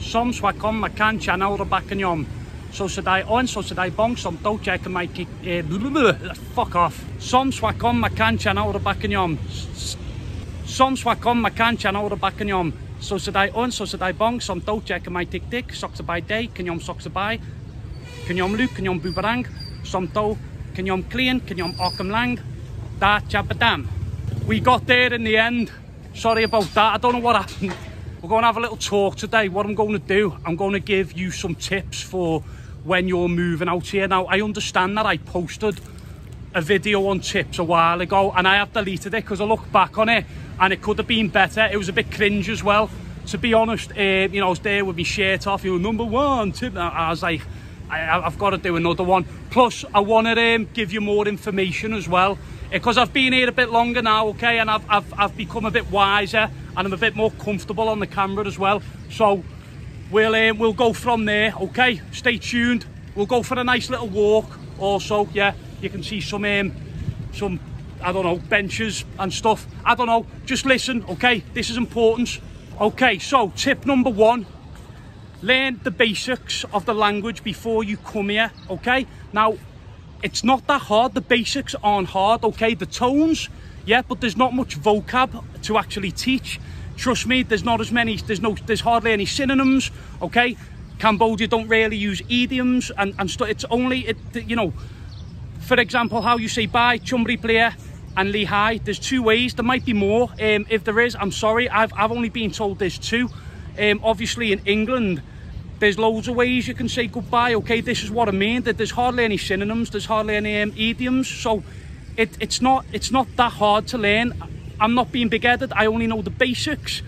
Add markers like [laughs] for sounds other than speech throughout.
Som swacom macan channel the back and yom. So should I on, so should I bong, some check my kick, uh, fuck off. Som swacom macan the back and yom. Som swacom macan channel the back and yom. So should I on, so should I bong, some check my tick tick, socks by day, can yom socks by. Can yom boomerang, some do, can yom clean, can yom ockham lang. Da jabadam. We got there in the end. Sorry about that. I don't know what happened. We're going to have a little talk today. What I'm going to do, I'm going to give you some tips for when you're moving out here. Now, I understand that I posted a video on tips a while ago and I have deleted it because I look back on it and it could have been better. It was a bit cringe as well. To be honest, uh, you know, I was there with my shirt off, you know, number one tip. I was like, I, have got to do another one. Plus, I want to um, give you more information as well because I've been here a bit longer now, okay, and I've, I've, I've become a bit wiser and I'm a bit more comfortable on the camera as well. So we'll, um, we'll go from there, okay? Stay tuned. We'll go for a nice little walk also, yeah. You can see some, um, some I don't know, benches and stuff. I don't know, just listen, okay? This is important. Okay, so tip number one, learn the basics of the language before you come here, okay? Now, it's not that hard. The basics aren't hard, okay? The tones, yeah, but there's not much vocab to actually teach. Trust me, there's not as many, there's no, there's hardly any synonyms, okay? Cambodia don't really use idioms and, and stuff. It's only, it, you know, for example, how you say bye, chumbri player and Lehigh. There's two ways. There might be more. Um, if there is, I'm sorry. I've, I've only been told there's two. Um, obviously in England, there's loads of ways you can say goodbye. Okay, this is what I mean. That there's hardly any synonyms. There's hardly any um, idioms. So it, it's not it's not that hard to learn. I'm not being big-headed. I only know the basics.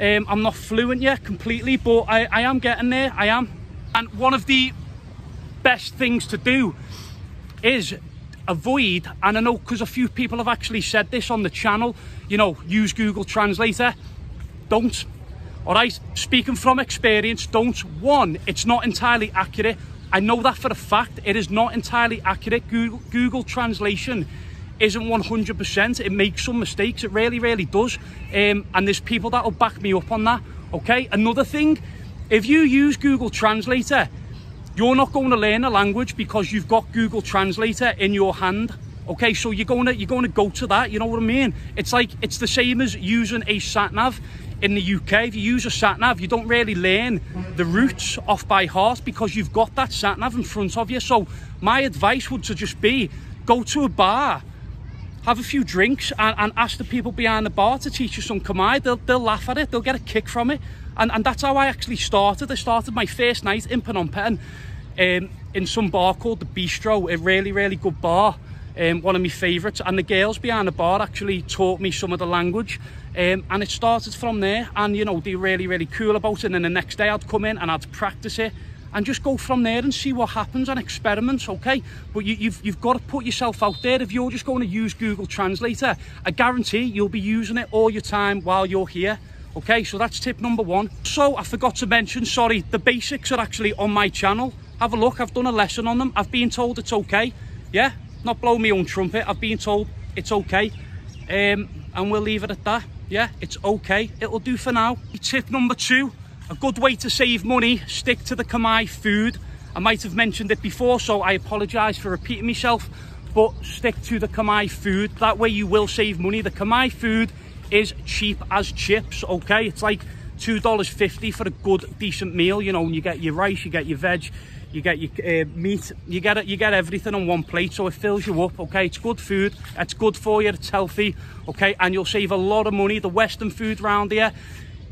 Um, I'm not fluent yet completely, but I, I am getting there. I am. And one of the best things to do is avoid, and I know because a few people have actually said this on the channel, you know, use Google Translator. Don't all right, speaking from experience, don't. One, it's not entirely accurate. I know that for a fact. It is not entirely accurate. Google, Google Translation isn't 100%. It makes some mistakes. It really, really does. Um, and there's people that will back me up on that. Okay. Another thing, if you use Google Translator, you're not going to learn a language because you've got Google Translator in your hand. Okay, so you're going to you're going to go to that. You know what I mean? It's like it's the same as using a sat nav in the UK, if you use a sat nav, you don't really learn the routes off by heart because you've got that sat nav in front of you. So my advice would to just be go to a bar, have a few drinks, and, and ask the people behind the bar to teach you some Khmer. They'll, they'll laugh at it, they'll get a kick from it. And, and that's how I actually started. I started my first night in Phnom Penh um, in some bar called the Bistro, a really, really good bar um, one of my favourites. And the girls behind the bar actually taught me some of the language. Um, and it started from there. And, you know, they're really, really cool about it. And then the next day I'd come in and I'd practice it and just go from there and see what happens and experiments, okay? But you, you've, you've got to put yourself out there. If you're just going to use Google Translator, I guarantee you'll be using it all your time while you're here. Okay, so that's tip number one. So I forgot to mention, sorry, the basics are actually on my channel. Have a look, I've done a lesson on them. I've been told it's okay. Yeah, not blow my own trumpet. I've been told it's okay. Um, and we'll leave it at that. Yeah, it's okay. It'll do for now. Tip number two, a good way to save money, stick to the Khmer food. I might have mentioned it before, so I apologise for repeating myself, but stick to the Khmer food. That way you will save money. The Khmer food is cheap as chips, okay? It's like $2.50 for a good, decent meal, you know, and you get your rice, you get your veg, you get your uh, meat, you get it, you get everything on one plate, so it fills you up. Okay, it's good food, it's good for you, it's healthy. Okay, and you'll save a lot of money. The Western food round here,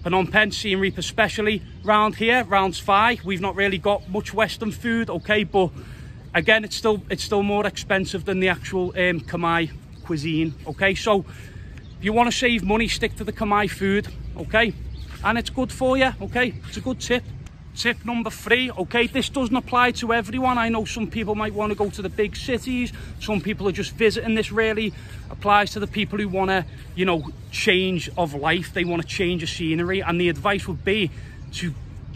Phnom Penh, Siem Reap especially, round here, round Svay, we've not really got much Western food. Okay, but again, it's still it's still more expensive than the actual um, Khmer cuisine. Okay, so if you want to save money, stick to the Khmer food. Okay, and it's good for you. Okay, it's a good tip. Tip number three, okay, this doesn't apply to everyone. I know some people might want to go to the big cities. Some people are just visiting. This really applies to the people who want to, you know, change of life. They want to change of scenery. And the advice would be to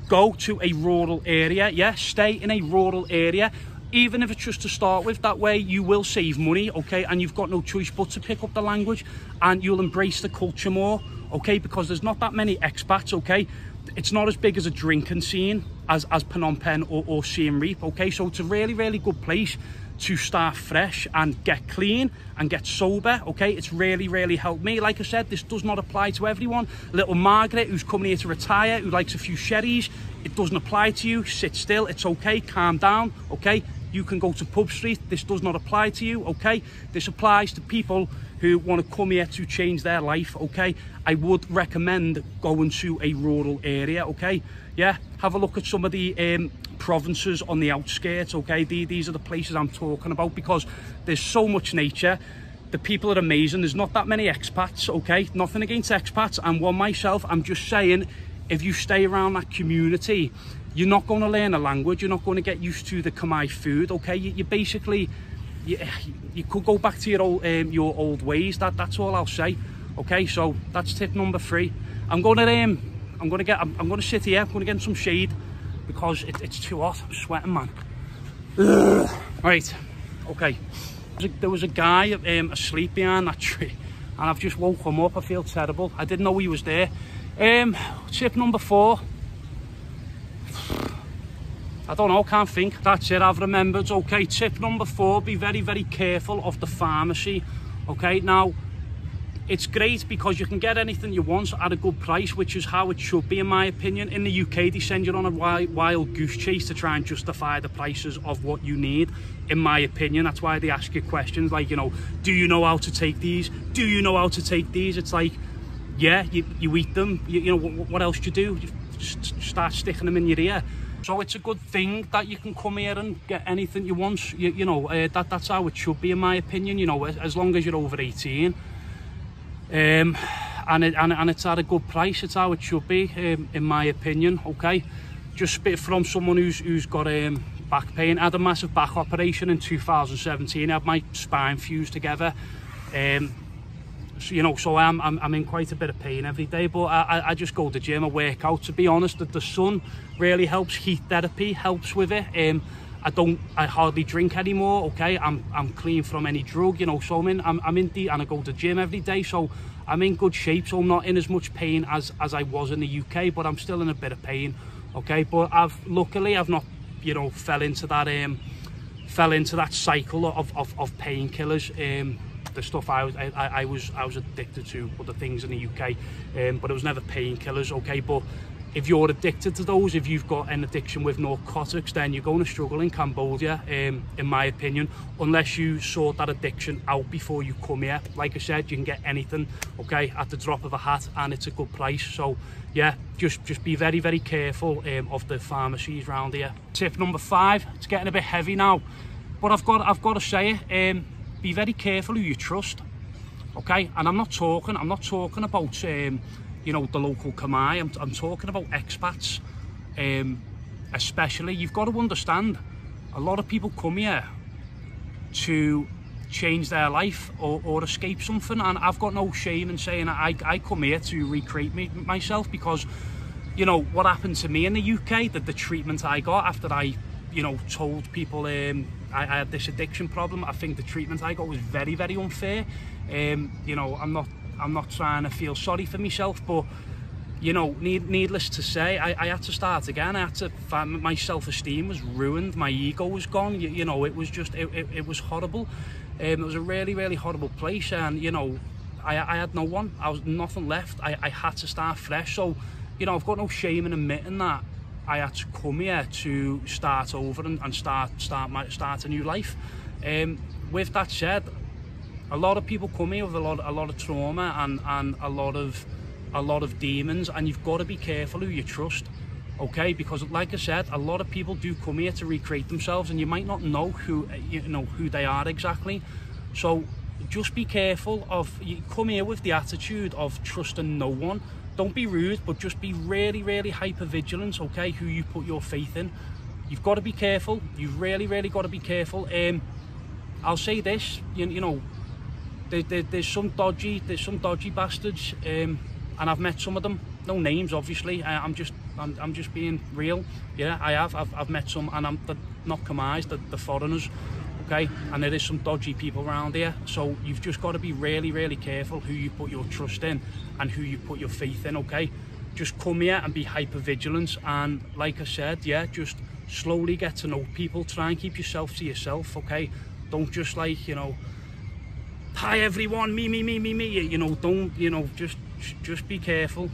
go to a rural area. Yeah, stay in a rural area. Even if it's just to start with, that way you will save money, okay? And you've got no choice but to pick up the language and you'll embrace the culture more, okay? Because there's not that many expats, okay? It's not as big as a drinking scene as, as Phnom Penh or, or Siem Reap, okay? So it's a really, really good place to start fresh and get clean and get sober, okay? It's really, really helped me. Like I said, this does not apply to everyone. Little Margaret, who's coming here to retire, who likes a few sherries, it doesn't apply to you. Sit still, it's okay, calm down, okay? You can go to Pub Street, this does not apply to you, okay? This applies to people who want to come here to change their life, okay? I would recommend going to a rural area, okay? Yeah, have a look at some of the um, provinces on the outskirts, okay? These are the places I'm talking about because there's so much nature. The people are amazing. There's not that many expats, okay? Nothing against expats. I'm one myself. I'm just saying, if you stay around that community, you're not going to learn a language. You're not going to get used to the Khmer food, okay? You, you basically, you, you could go back to your old, um, your old ways. That, that's all I'll say. Okay, so that's tip number three. I'm to, um, I'm to get, I'm, I'm to sit here. I'm to get some shade because it, it's too hot. I'm sweating, man. Ugh. Right, okay. There was a guy um, asleep behind that tree and I've just woke him up. I feel terrible. I didn't know he was there. Um, tip number four. I don't know, can't think. That's it, I've remembered. Okay, tip number four, be very, very careful of the pharmacy. Okay, now, it's great because you can get anything you want at a good price, which is how it should be in my opinion. In the UK, they send you on a wild goose chase to try and justify the prices of what you need, in my opinion. That's why they ask you questions like, you know, do you know how to take these? Do you know how to take these? It's like, yeah, you, you eat them. You, you know, what, what else do you do? You start sticking them in your ear. So it's a good thing that you can come here and get anything you want. You, you know, uh, that that's how it should be in my opinion, you know, as long as you're over 18 um, and, it, and, and it's at a good price it's how it should be um, in my opinion okay? Just bit from someone who's who's got um, back pain. I had a massive back operation in 2017 I had my spine fused together. Um, you know so I'm, I'm, I'm in quite a bit of pain every day but I, I just go to the gym I work out to be honest that the sun really helps heat therapy helps with it um, I don't, I hardly drink anymore, okay? I'm, I'm clean from any drug, you know, so I'm in, I'm, I'm in and I go to gym every day, so I'm in good shape, so I'm not in as much pain as, as I was in the UK, but I'm still in a bit of pain, okay? But I've, luckily, I've not, you know, fell into that, um, fell into that cycle of, of, of painkillers, um, the stuff I was I, I was I was addicted to other things in the UK um, but it was never painkillers okay but if you're addicted to those, if you've got an addiction with narcotics, then you're going to struggle in Cambodia, um, in my opinion, unless you sort that addiction out before you come here. Like I said, you can get anything, okay, at the drop of a hat, and it's a good price. So, yeah, just just be very, very careful um, of the pharmacies around here. Tip number five, it's getting a bit heavy now, but I've got I've got to say it, um, be very careful who you trust, okay? And I'm not talking, I'm not talking about um, you know, the local Khmer. I'm, I'm talking about expats, um, especially. You've got to understand, a lot of people come here to change their life or, or escape something and I've got no shame in saying I, I come here to recreate me, myself because you know what happened to me in the UK that the treatment I got after I you know told people um, I, I had this addiction problem I think the treatment I got was very very unfair um, you know I'm not I'm not trying to feel sorry for myself, but you know, need, needless to say, I, I had to start again. I had to find my self-esteem was ruined. My ego was gone. You, you know, it was just, it, it, it was horrible. Um, it was a really, really horrible place. And, you know, I, I had no one. I was nothing left. I, I had to start fresh. So, you know, I've got no shame in admitting that I had to come here to start over and, and start, start, my, start a new life. Um, with that said, a lot of people come here with a lot a lot of trauma and and a lot of a lot of demons and you've got to be careful who you trust okay because like i said a lot of people do come here to recreate themselves and you might not know who you know who they are exactly so just be careful of you come here with the attitude of trusting no one don't be rude but just be really really hyper vigilant okay who you put your faith in you've got to be careful you've really really got to be careful um i'll say this you, you know there, there, there's some dodgy, there's some dodgy bastards, um, and I've met some of them. No names, obviously. I, I'm just, I'm, I'm just being real. Yeah, I have. I've, I've met some, and I'm not the, the foreigners. Okay, and there is some dodgy people around here. So you've just got to be really, really careful who you put your trust in and who you put your faith in. Okay, just come here and be hyper vigilant. And like I said, yeah, just slowly get to know people. Try and keep yourself to yourself, okay? Don't just like, you know, hi everyone, me, me, me, me, me. You know, don't, you know, just, just be careful.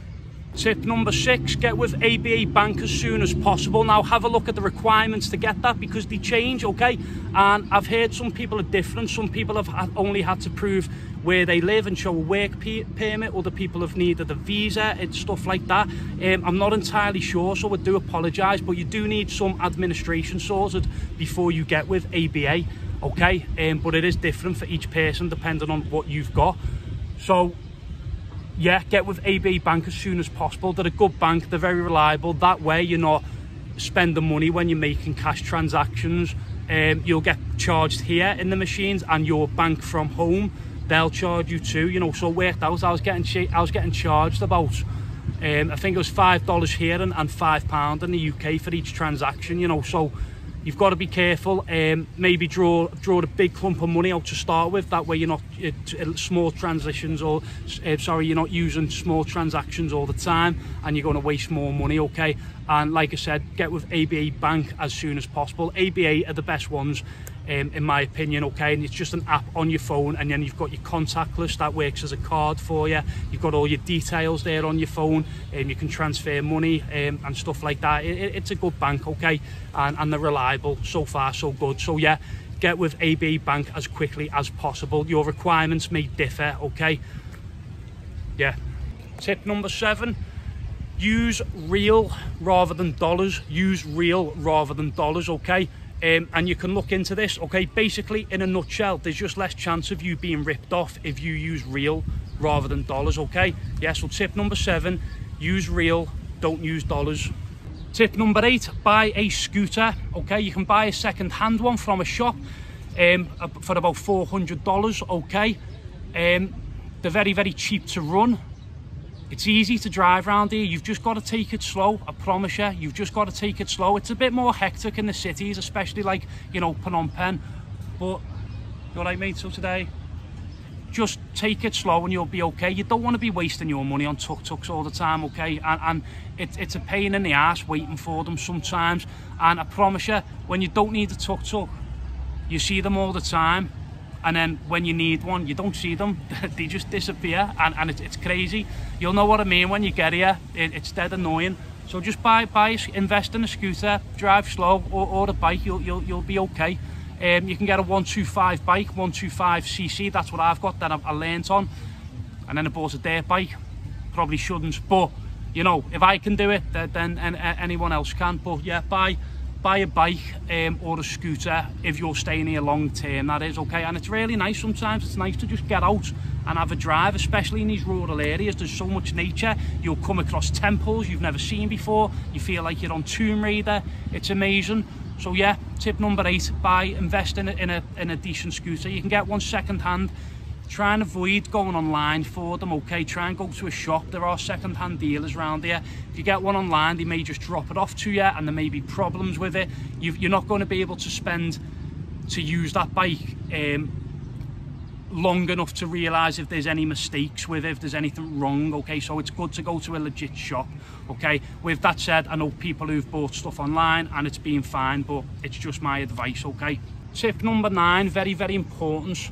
Tip number six, get with ABA Bank as soon as possible. Now have a look at the requirements to get that because they change, okay? And I've heard some people are different. Some people have only had to prove where they live and show a work permit. Other people have needed a visa and stuff like that. Um, I'm not entirely sure, so I do apologise, but you do need some administration sorted before you get with ABA, okay? Um, but it is different for each person depending on what you've got. So yeah, get with ABA Bank as soon as possible. They're a good bank, they're very reliable. That way you're not spending money when you're making cash transactions. Um, you'll get charged here in the machines and your bank from home, they'll charge you too, you know, so worked out. I was getting, I was getting charged about, um, I think it was $5 here and, and £5 in the UK for each transaction, you know, so you've got to be careful um, maybe draw draw a big clump of money out to start with. That way you're not uh, small transitions or uh, sorry you're not using small transactions all the time and you're going to waste more money okay? And like I said get with ABA Bank as soon as possible. ABA are the best ones um, in my opinion okay? And it's just an app on your phone and then you've got your contact list that works as a card for you. You've got all your details there on your phone and um, you can transfer money um, and stuff like that. It, it, it's a good bank okay? And, and they're reliable. So far so good. So yeah get with ABA Bank as quickly as possible. Your requirements may differ okay? Yeah. Tip number seven. Use riel rather than dollars. Use riel rather than dollars okay um, and you can look into this okay? Basically in a nutshell there's just less chance of you being ripped off if you use riel rather than dollars okay? Yeah so tip number seven use riel don't use dollars. Tip number eight buy a scooter okay? You can buy a second-hand one from a shop um, for about $400 okay? Um, they're very very cheap to run it's easy to drive around here. You've just got to take it slow. I promise you. You've just got to take it slow. It's a bit more hectic in the cities, especially like, you know, Phnom Penh. But, you're right, mate, so today, just take it slow and you'll be okay. You don't want to be wasting your money on tuk-tuks all the time, okay? And, and it, it's a pain in the ass waiting for them sometimes. And I promise you, when you don't need a tuk-tuk, you see them all the time and then when you need one you don't see them. [laughs] They just disappear. And, and it, it's crazy. You'll know what I mean when you get here. It, it's dead annoying. So just buy buy invest in a scooter drive slow or, or a bike. You'll, you'll, you'll be okay. Um, you can get a 125 bike 125 cc that's what I've got that I've, I learnt on. And then I bought a dirt bike. Probably shouldn't but you know if I can do it then, then anyone else can. But yeah buy buy a bike um, or a scooter if you're staying here long term that is okay? And it's really nice sometimes it's nice to just get out and have a drive especially in these rural areas. There's so much nature. You'll come across temples you've never seen before. You feel like you're on Tomb Raider. It's amazing. So yeah tip number eight buy invest in a, in a, in a decent scooter. You can get one second hand try and avoid going online for them okay? Try and go to a shop. There are second-hand dealers around here. If you get one online they may just drop it off to you and there may be problems with it. You are not going to be able to spend to use that bike um, long enough to realize if there's any mistakes with it if there's anything wrong okay? So it's good to go to a legit shop okay? With that said i know people who've bought stuff online and it's been fine but it's just my advice okay? Tip number nine very very important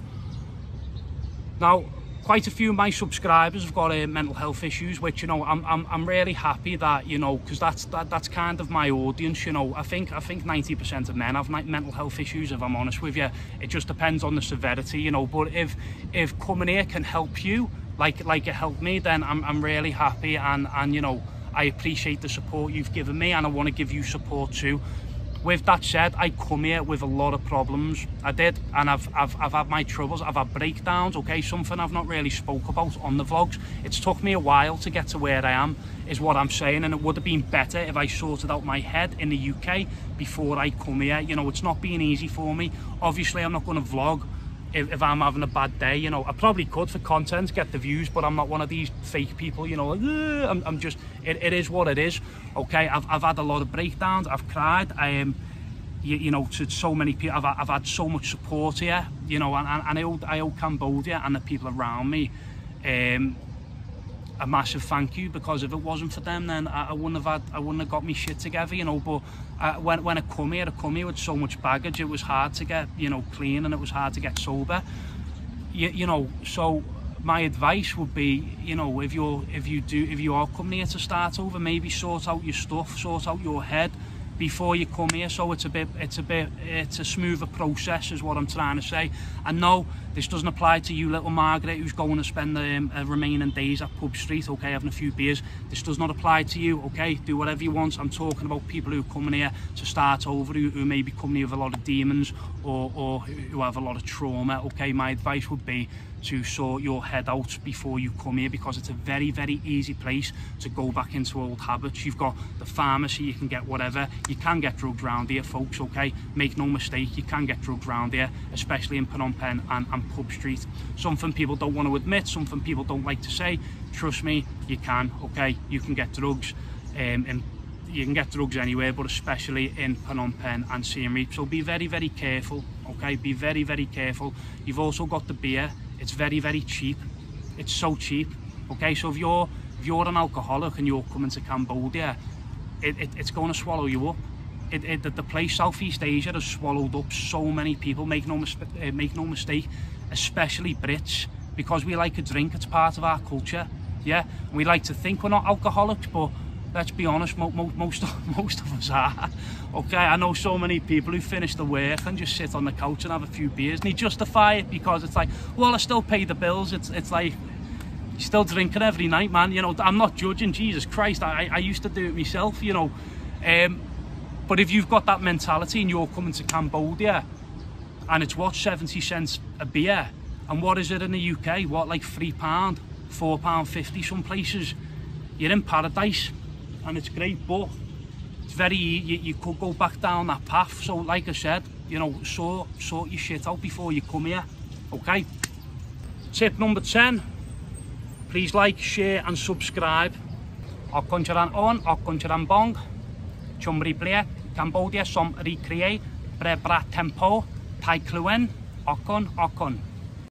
now, quite a few of my subscribers have got uh, mental health issues, which, you know, I'm, I'm, I'm really happy that, you know, because that's, that, that's kind of my audience, you know. I think I think 90% of men have mental health issues, if I'm honest with you. It just depends on the severity, you know. But if, if coming here can help you, like, like it helped me, then I'm, I'm really happy and, and, you know, I appreciate the support you've given me and I want to give you support too with that said i come here with a lot of problems. I did and i've i've, I've had my troubles. I've had breakdowns okay? Something i've not really spoke about on the vlogs. It's took me a while to get to where i am is what i'm saying and it would have been better if i sorted out my head in the uk before i come here. You know it's not been easy for me. Obviously i'm not going to vlog if, if, I'm having a bad day, you know, I probably could for content, get the views, but I'm not one of these fake people, you know, like, I'm, I'm, just, it, it is what it is, okay? I've, I've had a lot of breakdowns, I've cried, I am, um, you, you, know, to so many people, I've, I've had so much support here, you know, and, and I, owe, I owe Cambodia and the people around me um, a massive thank you because if it wasn't for them then I, I wouldn't have had I wouldn't have got me shit together you know but uh, when, when I come here I come here with so much baggage it was hard to get you know clean and it was hard to get sober. You, you know so my advice would be you know if you're if you do if you are coming here to start over maybe sort out your stuff sort out your head before you come here. So it's a bit it's a bit it's a smoother process is what I'm trying to say. And no this doesn't apply to you little Margaret who's going to spend the um, uh, remaining days at Pub Street okay having a few beers. This does not apply to you okay? Do whatever you want. I'm talking about people who are coming here to start over who, who maybe coming here with a lot of demons or, or who have a lot of trauma okay? My advice would be to sort your head out before you come here because it's a very very easy place to go back into old habits. You've got the pharmacy you can get whatever. You can get drugs around here folks okay? Make no mistake you can get drugs around here especially in Phnom Penh and, and Pub Street. Something people don't want to admit something people don't like to say. Trust me you can okay? You can get drugs um, and you can get drugs anywhere but especially in Phnom Penh and Siem Reap. So be very very careful okay? Be very very careful. You've also got the beer it's very very cheap. It's so cheap. Okay so if you're if you're an alcoholic and you're coming to Cambodia it, it, it's going to swallow you up. It, it, the place Southeast Asia has swallowed up so many people make no, uh, make no mistake especially Brits because we like a drink it's part of our culture yeah? We like to think we're not alcoholics but let's be honest, mo mo most, of, [laughs] most of us are. Okay, I know so many people who finish the work and just sit on the couch and have a few beers and they justify it because it's like, well, I still pay the bills. It's, it's like, you're still drinking every night, man. You know, I'm not judging, Jesus Christ. I, I used to do it myself, you know. Um, but if you've got that mentality and you're coming to Cambodia and it's what, 70 cents a beer, and what is it in the UK? What, like £3, £4.50 some places? You're in paradise and it's great, but it's very, e, you, you could go back down that path. So like I said, you know, sort, sort your shit out before you come here, okay? Tip number 10, please like, share and subscribe. O'r Conjuran On, o'r Conjuran Bong, Chumri ble, Cambodia, Som Recreate, Brebra Tempo, Tai Clwen, Ocon, Ocon.